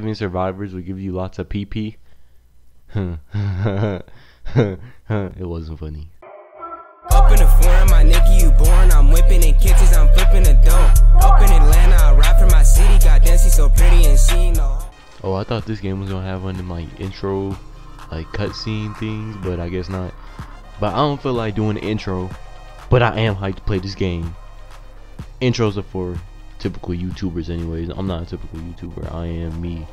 Even survivors would give you lots of PP. it wasn't funny. Up in the foreign, my nigga, you born. I'm whipping in kitchens, I'm flipping the dough. Up in Atlanta, I rap for my city. God damn, she so pretty and she know. Oh, I thought this game was gonna have one of like intro, like cutscene things, but I guess not. But I don't feel like doing the intro. But I am hyped to play this game. Intros are for typical YouTubers anyways. I'm not a typical YouTuber. I am me.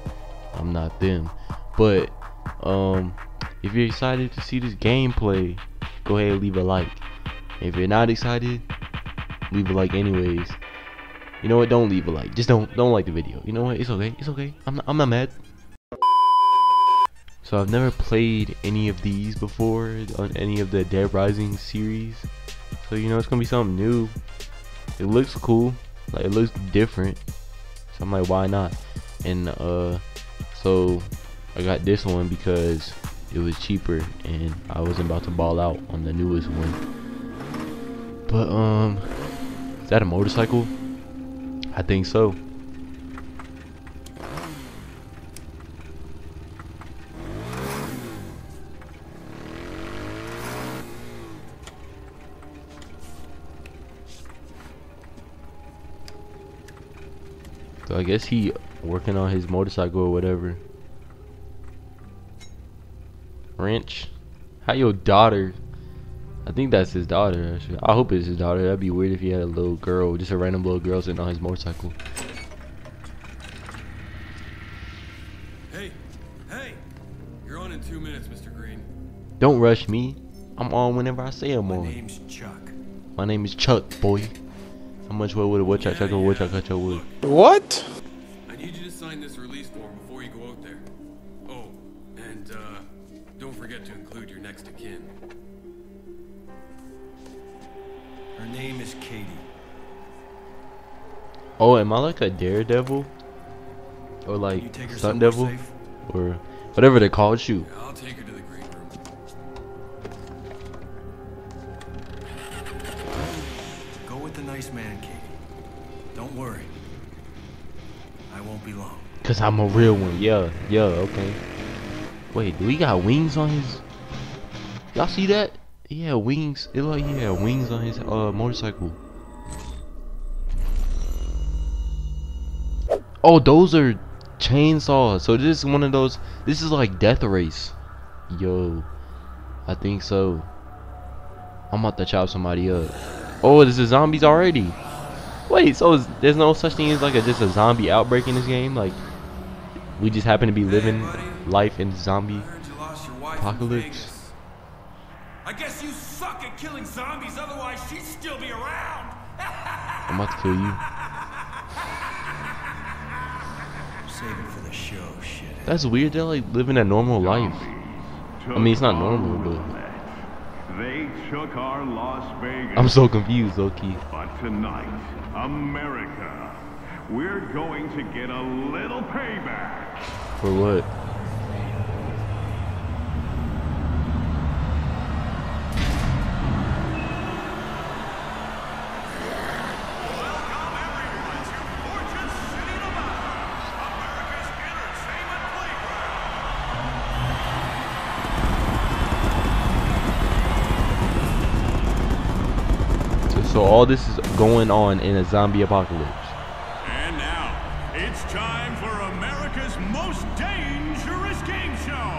I'm not them. But um if you're excited to see this gameplay, go ahead and leave a like. If you're not excited, leave a like anyways. You know what? Don't leave a like. Just don't don't like the video. You know what? It's okay. It's okay. I'm not, I'm not mad. So I've never played any of these before on any of the Dead Rising series. So you know it's gonna be something new. It looks cool. Like it looks different. So I'm like, why not? And uh, so I got this one because it was cheaper and I wasn't about to ball out on the newest one. But um, is that a motorcycle? I think so. I guess he working on his motorcycle or whatever. Wrench. How your daughter? I think that's his daughter. Actually. I hope it's his daughter. That'd be weird if he had a little girl, just a random little girl sitting on his motorcycle. Hey, hey! You're on in two minutes, Mr. Greene. Don't rush me. I'm on whenever I say I'm on. My on. name's Chuck. My name is Chuck, boy. How much wood would a woodchuck chuck a woodchuck cut your wood? What? I need you to sign this release form before you go out there. Oh, and uh, don't forget to include your next of kin. Her name is Katey. Oh, am I like a daredevil? Or like You take her stunt devil? safe? Or whatever they call you. I'll nice man, Katey. Don't worry. I won't be long. Cause I'm a real one. Yeah, yeah, okay. Wait, do he got wings on his? Y'all see that? Yeah, wings. It like he had wings on his uh motorcycle. Oh, those are chainsaws. So this is one of those. This is like Death Race. Yo, I think so. I'm about to chop somebody up. Oh, this is zombies already. Wait, so is, there's no such thing as like a just a zombie outbreak in this game? Like we just happen to be living life in zombie heard you lost your wife apocalypse. I guess you suck at killing zombies, otherwise she'd still be around. I'm about to kill you. Save it for the show, shit. That's weird. They're like living a normal life. I mean, it's not normal, but They took our Las Vegas. I'm so confused, Loki. But tonight, America, we're going to get a little payback. For what? All this is going on in a zombie apocalypse. And now, it's time for America's most dangerous game show.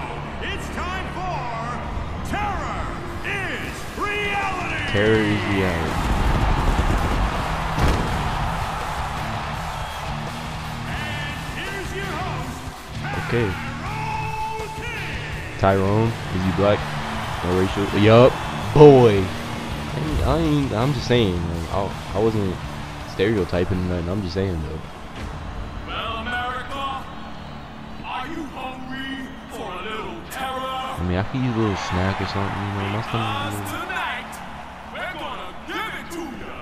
It's time for Terror is Reality. Terror is reality. Here's host, Okay. Tyrone Tyrone, is he black? No racial? Yup, boy. I ain't, I'm just saying. Like, I, I wasn't stereotyping nothing. I'm just saying though. Well, America, are you hungry for a little terror? I mean, I could use a little snack or something. You know, my stomach. is a little- tonight, we're gonna give it to you.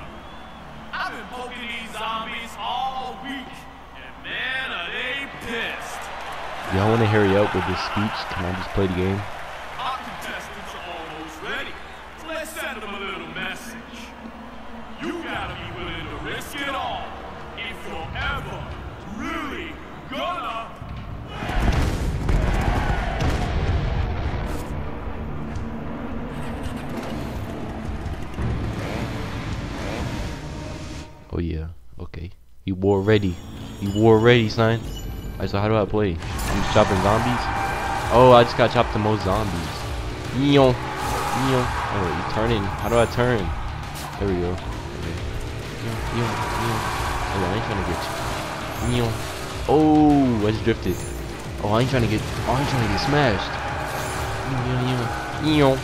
I've been poking these zombies all week, and man, are they pissed. Y'all want to hurry up with this speech? Can I just play the game? Oh, war ready. You war ready, son. Alright, so how do I play? I'm just chopping zombies? Oh, I just got chopped the most zombies. Neon. Neon. Oh, you turning. How do I turn? There we go. Okay. Neon. Oh, I ain't trying to get you. Neon. Oh, I just drifted. Oh, I ain't trying to get. Oh, I ain't trying to get smashed. Neon, neon.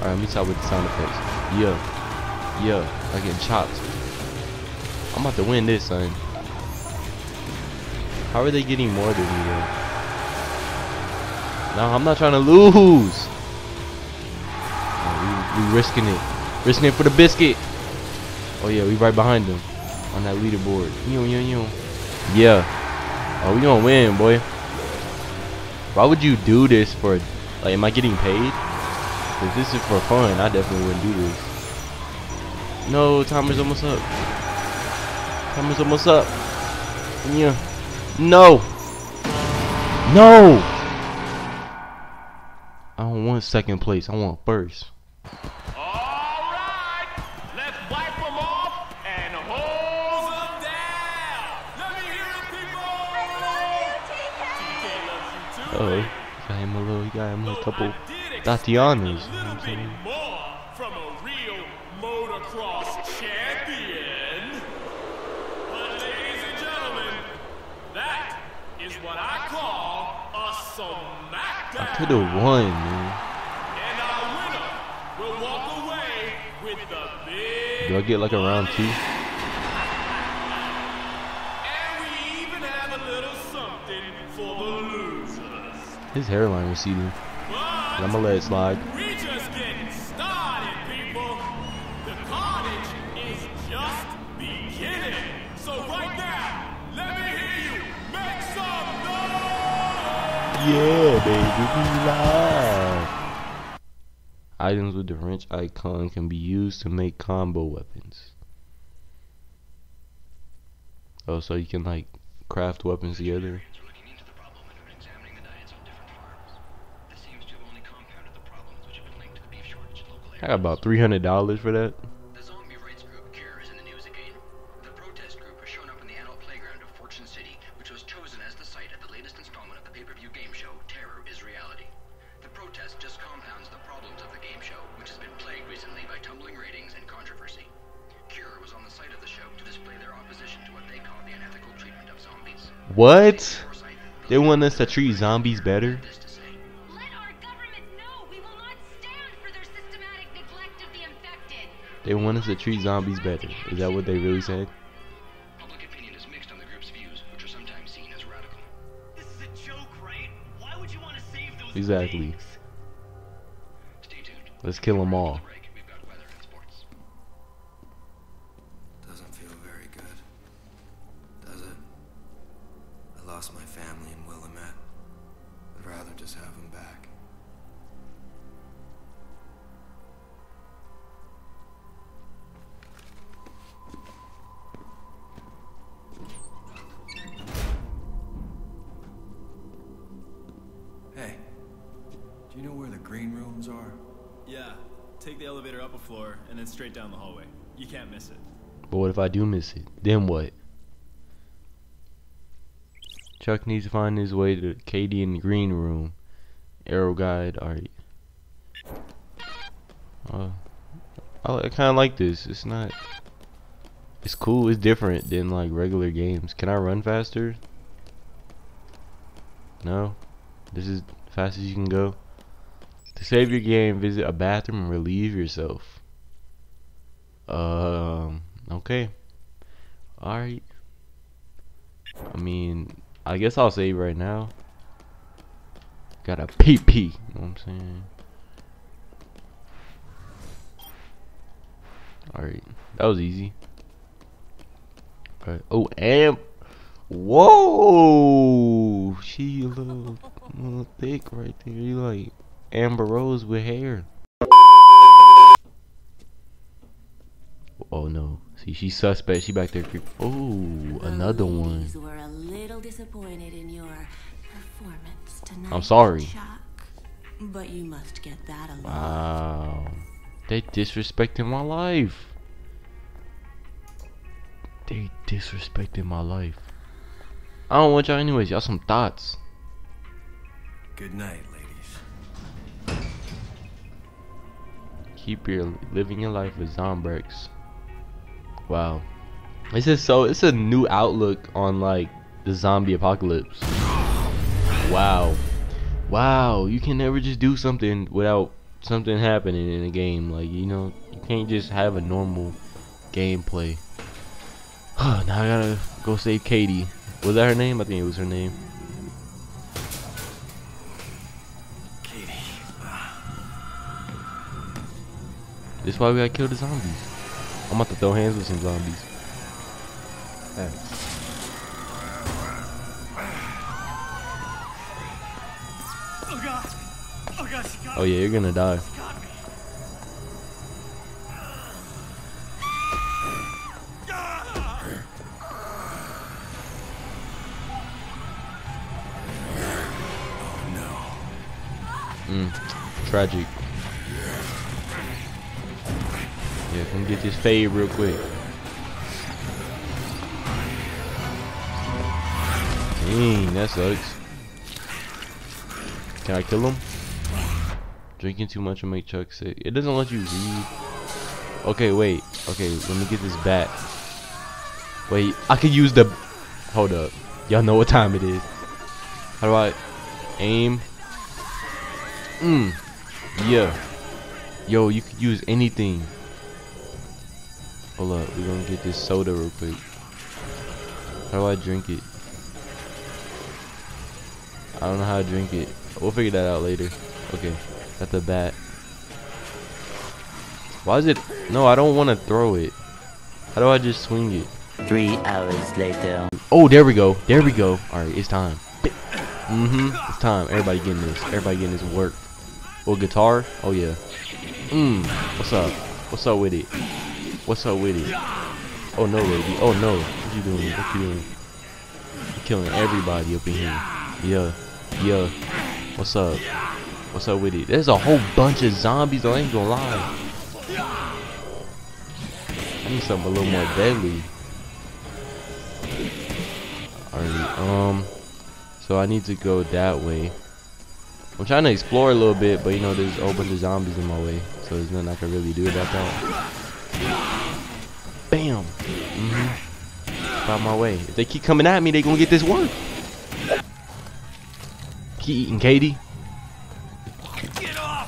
Alright, let me start with the sound effects. Yeah. Yeah. I getting chopped. I'm about to win this, son. How are they getting more than me, though? No, I'm not trying to lose. We, we risking it. Risking it for the biscuit. Oh, yeah, we right behind them. On that leaderboard. Yeah. Oh, we gonna win, boy. Why would you do this for... Like, am I getting paid? If this is for fun, I definitely wouldn't do this. No, timer's almost up. Timer's almost up. Yeah. No. No. I don't want second place. I want first. Alright, let's wipe them off and hose them down. Let me hear it, people. TK loves you too. Uh oh. Got him a little. Got him a couple. Tatianas. A little bit more from a real motocross champion. But ladies and gentlemen, that is what I call a smackdown. I could have won, man. And our winner will walk away with the big. Do I get like a round two? And we even have a little something for the losers. His hairline receding. I'm gonna let it slide. Yeah, baby, we live. Items with the wrench icon can be used to make combo weapons. Oh, so you can like craft weapons together. I got about three hundred dollars for are examining What? They want us to treat zombies better? this to say. Let our government know we will not stand for their systematic neglect of the infected. They want us to treat zombies better. Is that what they really said? Public opinion is mixed on the group's views, which are sometimes seen as radical. This is a joke, right? Why would you want to save those Exactly. Stay tuned. Let's kill them all. Floor and then straight down the hallway. You can't miss it. But what if I do miss it? Then what? Chuck needs to find his way to Katey in the green room. Arrow guide, alright. Uh, I, I kind of like this. It's not. It's cool. It's different than like regular games. Can I run faster? No. This is fast as you can go. To save your game, visit a bathroom and relieve yourself. Um. Okay. Alright. I mean, I guess I'll save right now. Got a PP. You know what I'm saying? Alright. That was easy. Oh, and. Whoa! She a little, little thick right there. You like Amber Rose with hair. Oh no. See, she's suspect. She back there creep. Oh, another one. were a little disappointed in your performance tonight. I'm sorry. Chuck. But you must get that along. Wow. They disrespecting my life. They disrespected my life. I don't want y'all anyways. Y'all some thoughts. Good night, Keep your living your life with Zombrex. Wow. This is so it's a new outlook on like the zombie apocalypse. Wow. Wow, you can never just do something without something happening in a game. Like, you know, you can't just have a normal gameplay. now I gotta go save Katey. Was that her name? I think it was her name. This is why we gotta kill the zombies. I'm about to throw hands with some zombies. Oh. Oh god, she got Oh yeah, you're gonna die. Me. Mm, tragic. Get this fade real quick. Dang, that sucks. Can I kill him? Drinking too much will make Chuck sick. It doesn't let you read. Okay, wait. Okay, let me get this bat. Wait, I could use the... Hold up. Y'all know what time it is. How do I aim? Mmm. Yeah. Yo, you could use anything. Hold up, we're gonna get this soda real quick. How do I drink it? I don't know how to drink it. We'll figure that out later. Okay, got the bat. Why is it? No, I don't want to throw it. How do I just swing it? Three hours later. Oh, there we go. There we go. All right, it's time. Mm-hmm. It's time. Everybody getting this. Everybody getting this work. Oh, guitar. Oh yeah. Mmm. What's up? What's up with it? What's up with it? Oh no, baby. Oh no. What you doing? What you doing? You're killing everybody up in here. Yeah. Yeah. What's up? What's up with it? There's a whole bunch of zombies. I ain't gonna lie. I need something a little more deadly. Alright, um, so I need to go that way. I'm trying to explore a little bit, but you know, there's a whole bunch of zombies in my way, so there's nothing I can really do about that. Bam! Mm-hmm. Out my way. If they keep coming at me, they gonna get this work. He eating Katey?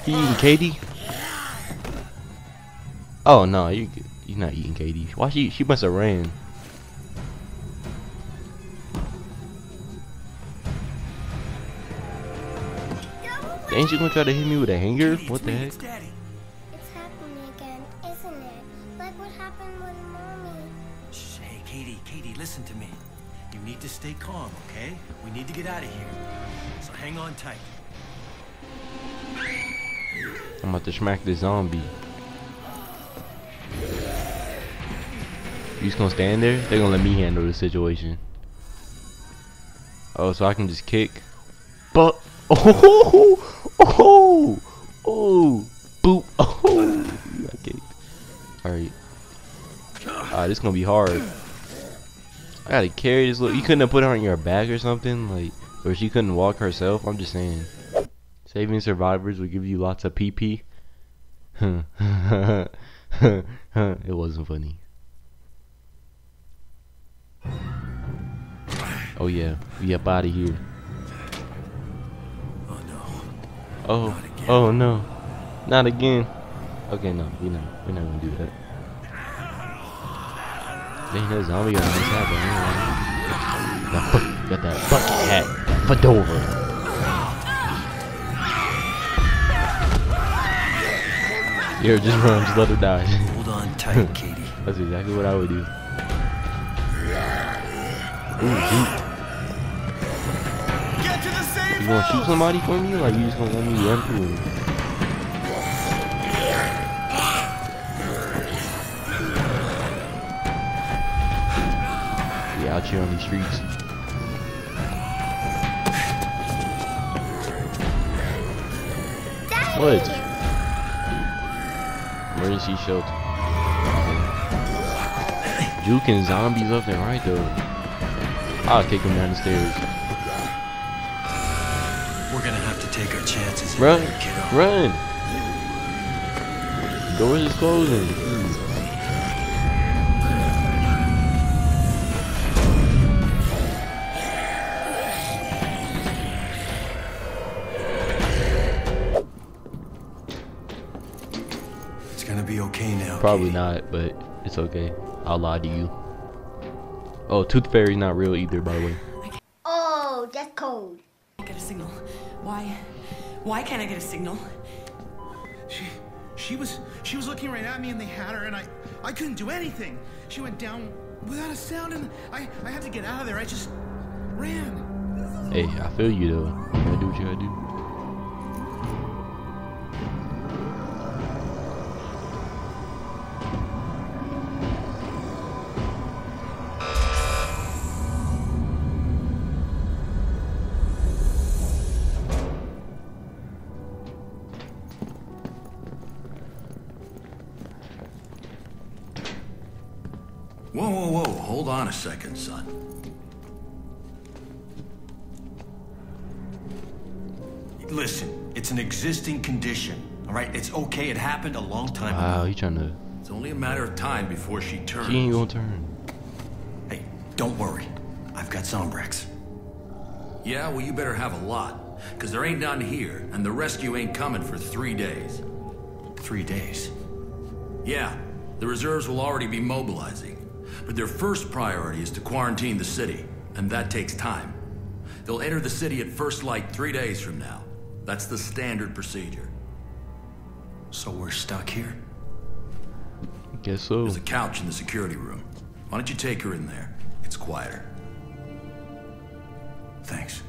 He eating Katey? Oh no, you you're not eating Katey. Why she she must have ran. Ain't you gonna try to hit me with a hanger? What the heck? Stay calm, okay? We need to get out of here. So hang on tight. I'm about to smack this zombie. You just gonna stand there? They're gonna let me handle the situation. Oh, so I can just kick. But oh, oh, oh, boop. Oh, got kicked. All right. Alright, this gonna be hard. I gotta carry this little. You couldn't have put her on your back or something, like, or she couldn't walk herself. I'm just saying. Saving survivors would give you lots of PP. it wasn't funny. Oh yeah, we up out of here. Oh no. Oh, oh no, not again. Okay, no, we not, we're not gonna do that. Ain't no zombie on this hat, but anyway. Got, buck- got that bucket hat, fedora. Here, just run, just let her die. Hold on tight, Katey. That's exactly what I would do. Ooh, shoot. Get to the safe You gonna shoot somebody for me? Like you just gonna let me run through here on these streets. What? Emergency shelter. juking zombies left and right though. I'll kick him down the stairs. We're gonna have to take our chances. in Run, there, kiddo. run. Doors is closing. Probably not, but it's okay. I'll lie to you. Oh, Tooth Fairy's not real either, by the way. Oh, that's cold. I Get a signal. Why? Why can't I get a signal? She, she was, she was looking right at me, and they had her, and I, I couldn't do anything. She went down without a sound, and I, I had to get out of there. I just ran. Hey, I feel you though. You gotta do what you gotta do. Listen, it's an existing condition. All right, it's okay. It happened a long time Wow, ago. he trying to. It's only a matter of time before she turns. She ain't gonna turn. Hey, don't worry. I've got Zombrex. Yeah, well, you better have a lot. Because there ain't none here, and the rescue ain't coming for three days. Three days? Yeah, the reserves will already be mobilizing. But their first priority is to quarantine the city, and that takes time. They'll enter the city at first light three days from now. That's the standard procedure. So we're stuck here? Guess so. There's a couch in the security room. Why don't you take her in there? It's quieter. Thanks.